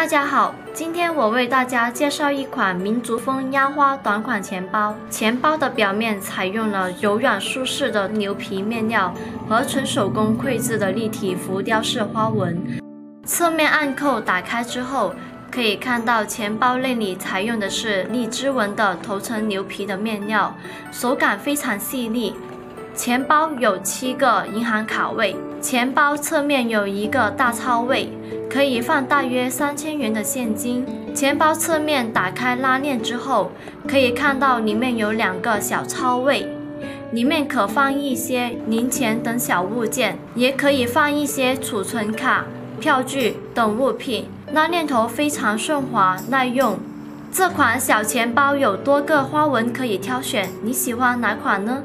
大家好，今天我为大家介绍一款民族风压花短款钱包。钱包的表面采用了柔软舒适的牛皮面料和纯手工绘制的立体浮雕式花纹。侧面暗扣打开之后，可以看到钱包内里采用的是荔枝纹的头层牛皮的面料，手感非常细腻。钱包有七个银行卡位，钱包侧面有一个大钞位。可以放大约三千元的现金。钱包侧面打开拉链之后，可以看到里面有两个小钞位，里面可放一些零钱等小物件，也可以放一些储存卡、票据等物品。拉链头非常顺滑耐用。这款小钱包有多个花纹可以挑选，你喜欢哪款呢？